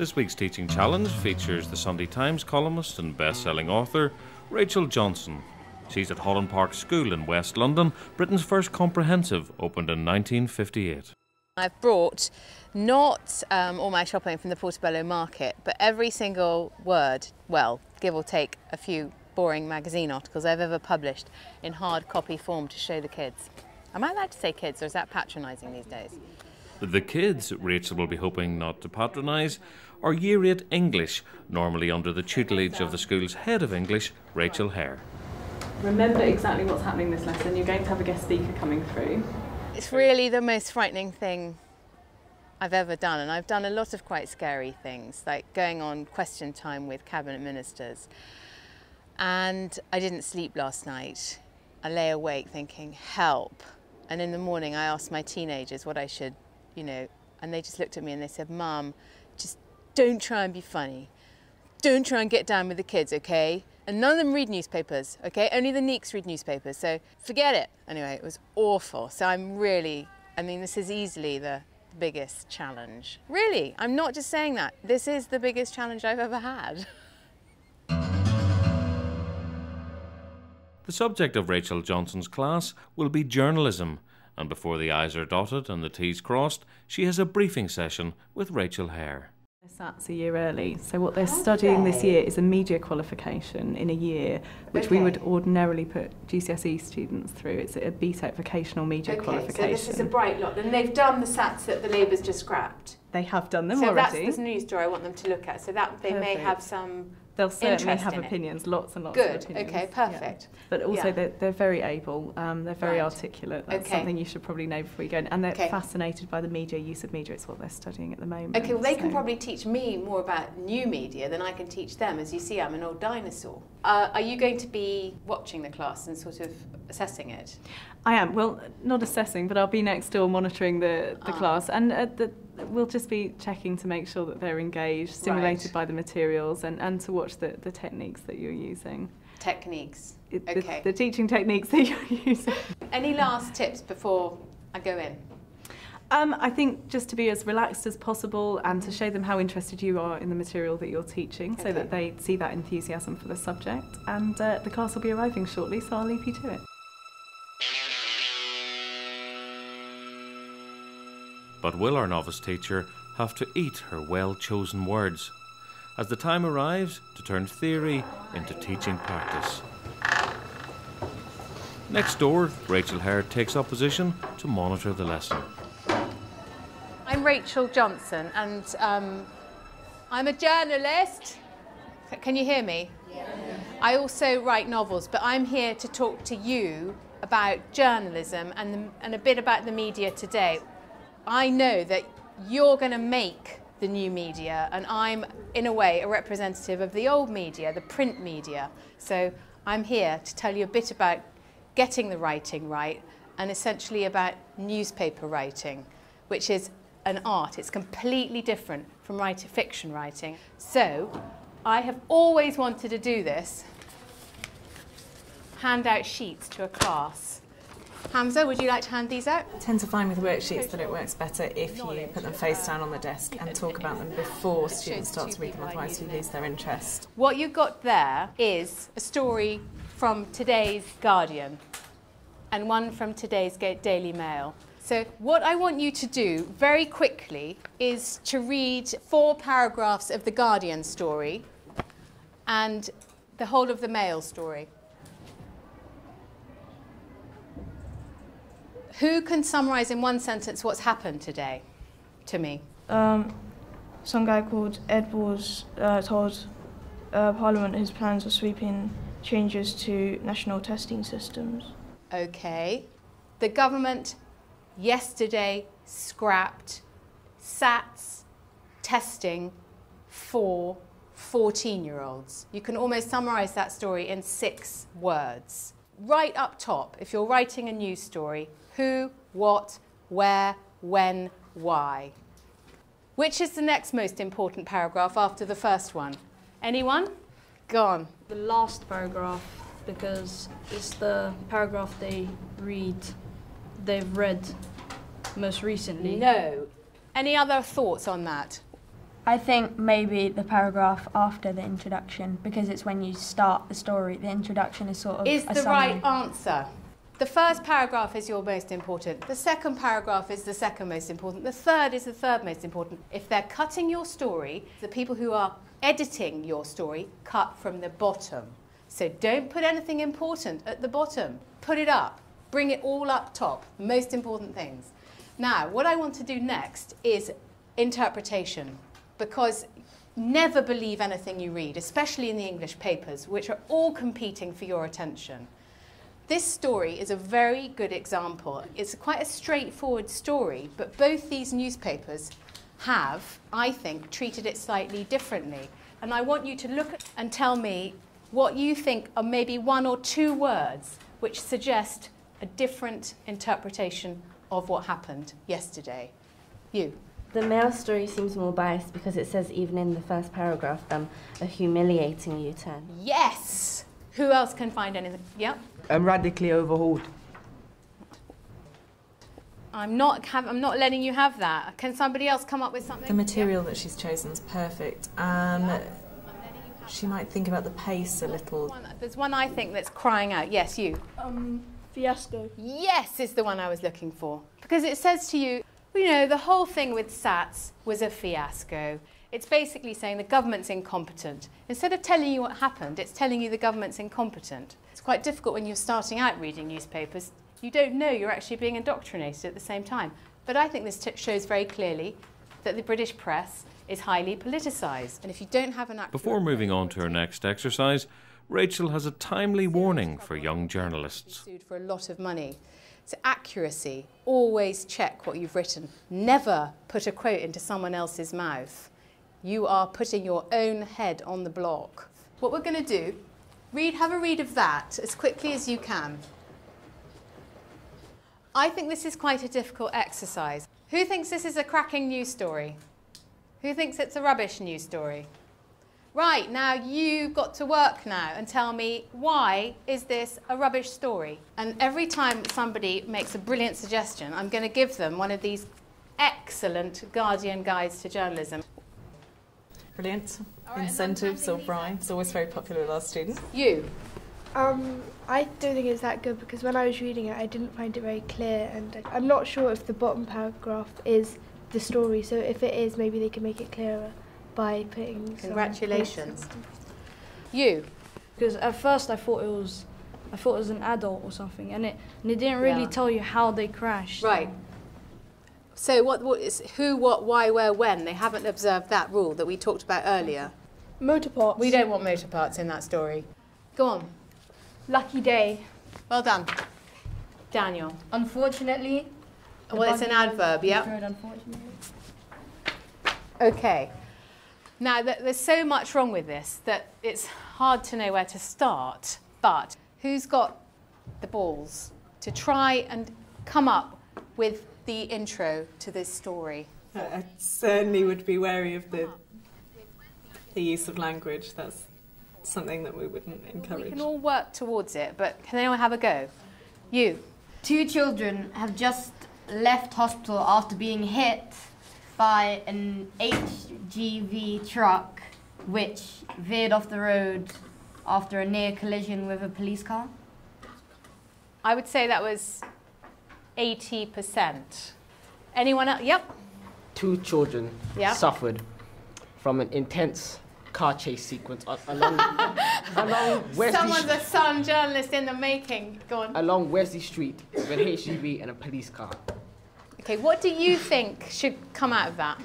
This week's teaching challenge features the Sunday Times columnist and best-selling author Rachel Johnson. She's at Holland Park School in West London, Britain's first comprehensive, opened in 1958. I've brought not um, all my shopping from the Portobello Market, but every single word, well, give or take a few boring magazine articles I've ever published in hard copy form to show the kids. Am I allowed to say kids, or is that patronising these days? The kids, Rachel will be hoping not to patronise, are Year 8 English, normally under the tutelage of the school's head of English, Rachel Hare. Remember exactly what's happening this lesson. You're going to have a guest speaker coming through. It's really the most frightening thing I've ever done, and I've done a lot of quite scary things, like going on question time with cabinet ministers. And I didn't sleep last night. I lay awake thinking, help. And in the morning, I asked my teenagers what I should you know, and they just looked at me and they said, Mum, just don't try and be funny. Don't try and get down with the kids, okay? And none of them read newspapers, okay? Only the Neeks read newspapers, so forget it. Anyway, it was awful. So I'm really, I mean, this is easily the biggest challenge. Really, I'm not just saying that. This is the biggest challenge I've ever had. The subject of Rachel Johnson's class will be journalism, and before the I's are dotted and the T's crossed, she has a briefing session with Rachel Hare. SATs a year early. So what they're okay. studying this year is a media qualification in a year, which okay. we would ordinarily put GCSE students through. It's a BTEC vocational media okay, qualification. Okay, so this is a bright lot. And they've done the SATs that the Labour's just scrapped. They have done them so already. So that's the news story I want them to look at. So that they Perfect. may have some They'll certainly have opinions, lots and lots Good. of opinions. Good, okay, perfect. Yeah. But also yeah. they're, they're very able, um, they're very right. articulate. That's okay. something you should probably know before you go in. And they're okay. fascinated by the media, use of media. It's what they're studying at the moment. Okay, well they so. can probably teach me more about new media than I can teach them. As you see, I'm an old dinosaur. Uh, are you going to be watching the class and sort of assessing it? I am. Well, not assessing, but I'll be next door monitoring the, the ah. class. And uh, the, we'll just be checking to make sure that they're engaged, stimulated right. by the materials, and, and to watch the, the techniques that you're using. Techniques. It, okay. The, the teaching techniques that you're using. Any last tips before I go in? Um, I think just to be as relaxed as possible and to show them how interested you are in the material that you're teaching okay. so that they see that enthusiasm for the subject. And uh, the class will be arriving shortly, so I'll leave you to it. But will our novice teacher have to eat her well chosen words as the time arrives to turn theory into teaching practice? Next door, Rachel Hare takes up position to monitor the lesson. I'm Rachel Johnson and um, I'm a journalist. Can you hear me? Yeah. I also write novels, but I'm here to talk to you about journalism and, the, and a bit about the media today. I know that you're going to make the new media, and I'm, in a way, a representative of the old media, the print media. So I'm here to tell you a bit about getting the writing right and essentially about newspaper writing, which is an art. It's completely different from writer fiction writing. So I have always wanted to do this, hand out sheets to a class Hamza, would you like to hand these out? I tend to find with worksheets that it works better if you put them face down on the desk and talk about them before students start to read them, otherwise you lose their interest. What you've got there is a story from today's Guardian and one from today's Daily Mail. So what I want you to do very quickly is to read four paragraphs of the Guardian story and the whole of the Mail story. Who can summarise in one sentence what's happened today to me? Um, some guy called Ed Balls uh, told uh, Parliament his plans for sweeping changes to national testing systems. Okay. The government yesterday scrapped SATs testing for 14 year olds. You can almost summarise that story in six words. Right up top, if you're writing a news story, who, what, where, when, why. Which is the next most important paragraph after the first one? Anyone? Go on. The last paragraph, because it's the paragraph they read, they've read most recently. No. Any other thoughts on that? I think maybe the paragraph after the introduction, because it's when you start the story. The introduction is sort of is the summary. right answer. The first paragraph is your most important. The second paragraph is the second most important. The third is the third most important. If they're cutting your story, the people who are editing your story cut from the bottom. So don't put anything important at the bottom. Put it up. Bring it all up top. Most important things. Now, what I want to do next is interpretation because never believe anything you read, especially in the English papers, which are all competing for your attention. This story is a very good example. It's quite a straightforward story, but both these newspapers have, I think, treated it slightly differently. And I want you to look at and tell me what you think are maybe one or two words which suggest a different interpretation of what happened yesterday. You. The Mail story seems more biased because it says, even in the first paragraph, um, a humiliating U turn. Yes! Who else can find anything? Yep. I'm radically overhauled. I'm not, have, I'm not letting you have that. Can somebody else come up with something? The material that she's chosen is perfect. Um, she might think about the pace a little. One, there's one I think that's crying out. Yes, you. Um, fiasco. Yes, is the one I was looking for. Because it says to you, you know, the whole thing with SATs was a fiasco. It's basically saying the government's incompetent. Instead of telling you what happened, it's telling you the government's incompetent. It's quite difficult when you're starting out reading newspapers. You don't know you're actually being indoctrinated at the same time. But I think this t- shows very clearly that the British press is highly politicised. And if you don't have an Before moving on to her next exercise, Rachel has a timely warning for young journalists. Sued for a lot of money. So accuracy, always check what you've written. Never put a quote into someone else's mouth. You are putting your own head on the block. What we're going to do, read, have a read of that as quickly as you can. I think this is quite a difficult exercise. Who thinks this is a cracking news story? Who thinks it's a rubbish news story? Right, now you've got to work now and tell me why is this a rubbish story? And every time somebody makes a brilliant suggestion, I'm going to give them one of these excellent Guardian guides to journalism. Brilliant. Incentives or bribes, It's always very popular with our students. You. Um, I don't think it's that good because when I was reading it, I didn't find it very clear, and I'm not sure if the bottom paragraph is the story. So if it is, maybe they can make it clearer by putting. Congratulations. links and stuff. You. Because at first I thought it was, I thought it was an adult or something, and it and it didn't really Yeah. tell you how they crashed. Right. So what, what is who, what, why, where, when? They haven't observed that rule that we talked about earlier. Motor parts. We don't want motor parts in that story. Go on. Lucky day. Well done. Daniel. Unfortunately. Well, it's an adverb, yeah. Unfortunately. Okay. Now, th- there's so much wrong with this that it's hard to know where to start. But who's got the balls to try and come up with the intro to this story? Uh, I certainly would be wary of the the use of language. That's something that we wouldn't encourage. We can all work towards it, but can anyone have a go? You. Two children have just left hospital after being hit by an HGV truck which veered off the road after a near collision with a police car. I would say that was 80%. Anyone else? Yep. Two children Yeah. suffered from an intense car chase sequence along, along, Wesley, Someone's a Sun journalist in the making. Go on. along Wesley Street with an HGV and a police car. Okay, what do you think should come out of that?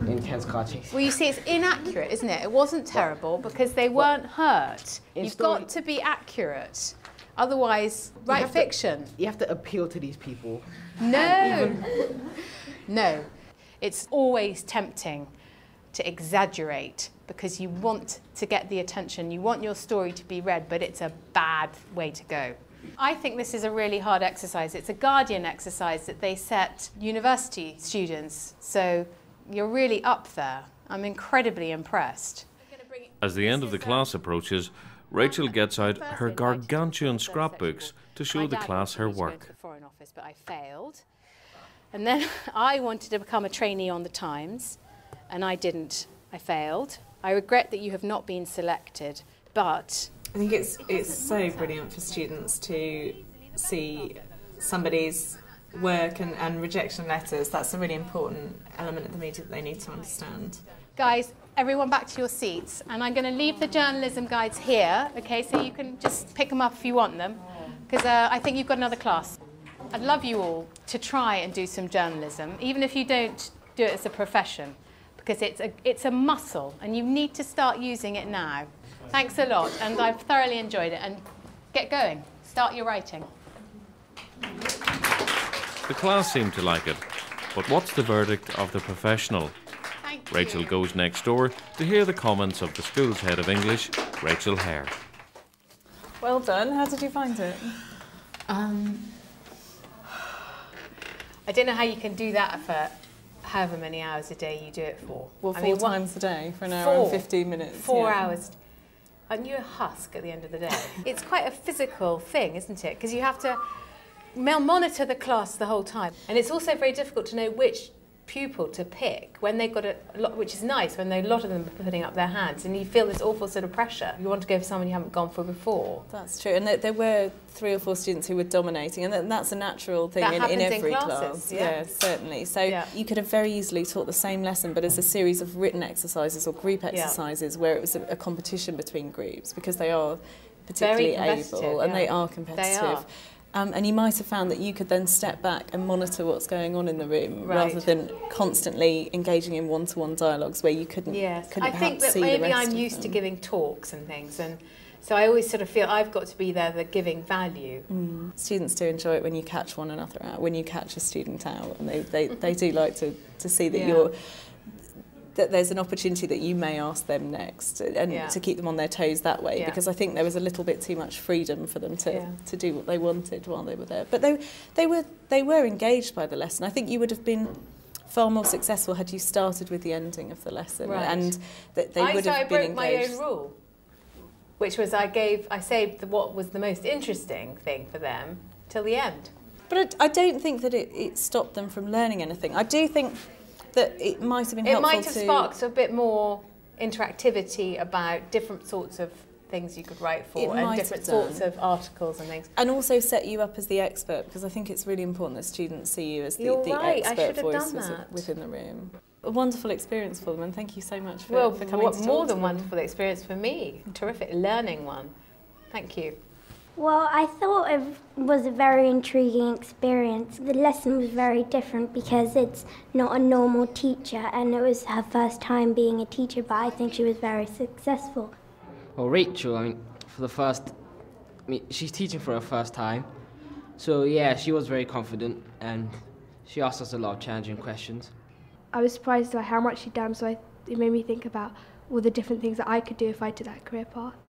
Intense car chase. Well, you see, it's inaccurate, isn't it? It wasn't terrible because they weren't hurt. In You've story- got to be accurate. Otherwise, write to- fiction. You have to appeal to these people. No. no. It's always tempting to exaggerate because you want to get the attention. You want your story to be read, but it's a bad way to go. I think this is a really hard exercise. It's a Guardian exercise that they set university students. So you're really up there. I'm incredibly impressed. As the end of the class approaches, Rachel gets out her gargantuan scrapbooks to show the class her wanted me to go into work. Foreign Office, but I failed. And then I wanted to become a trainee on the Times, and I didn't. I failed. I regret that you have not been selected, but I think it's it's so brilliant for students to see somebody's work and, and rejection letters. That's a really important element of the media that they need to understand. Guys, everyone back to your seats, and I'm going to leave the journalism guides here, okay, so you can just pick them up if you want them, because uh, I think you've got another class. I'd love you all to try and do some journalism, even if you don't do it as a profession, because it's a, it's a muscle, and you need to start using it now. Thanks a lot, and I've thoroughly enjoyed it, and get going. Start your writing. The class seemed to like it, but what's the verdict of the professional? Rachel goes next door to hear the comments of the school's head of English, Rachel Hare. Well done. How did you find it? Um, I don't know how you can do that for however many hours a day you do it for. Well, I four mean, what- times a day for an hour Four. and 15 minutes. Four yeah. hours. Aren't you a husk at the end of the day? it's quite a physical thing, isn't it? Because you have to monitor the class the whole time. And it's also very difficult to know which pupil to pick when they've got a lot, which is nice when they, a lot of them are putting up their hands and you feel this awful sort of pressure. You want to go for someone you haven't gone for before. That's true. And there, there were three or four students who were dominating, and that's a natural thing in, in happens in every classes, class. yeah. certainly. So you could have very easily taught the same lesson, but as a series of written exercises or group Yeah. exercises where it was a, a competition between groups because they are particularly able and they yeah. are They competitive. are. Um, and you might have found that you could then step back and monitor what's going on in the room rather than constantly engaging in one-to-one dialogues where you couldn't, Yes, couldn't I think that maybe I'm used to giving talks and things, and so I always sort of feel I've got to be there, the giving value. Mm. Students do enjoy it when you catch one another out, when you catch a student out, and they, they, they do like to, to see that Yeah. you're that there's an opportunity that you may ask them next and Yeah. to keep them on their toes that way Yeah. because I think there was a little bit too much freedom for them to, Yeah. to do what they wanted while they were there but they they were they were engaged by the lesson I think you would have been far more successful had you started with the ending of the lesson Right. and that they I, would so have I been broke my own rule, which was I gave I saved what was the most interesting thing for them till the end. But I, I don't think that it, it stopped them from learning anything. I do think that it might have been It might have sparked a bit more interactivity about different sorts of things you could write for might and different sorts of articles and things. And also set you up as the expert because I think it's really important that students see you as the, You're the right, expert voice within- the room. A wonderful experience for them and thank you so much for, well, for coming what to more than wonderful experience for me. Terrific learning one. Thank you. Well, I thought it was a very intriguing experience. The lesson was very different because it's not a normal teacher and it was her first time being a teacher, but I think she was very successful. Well, Rachel, I mean, for the first, I mean, she's teaching for her first time. So, yeah, she was very confident and she asked us a lot of challenging questions. I was surprised by how much she'd done, so I, it made me think about all the different things that I could do if I took that career path.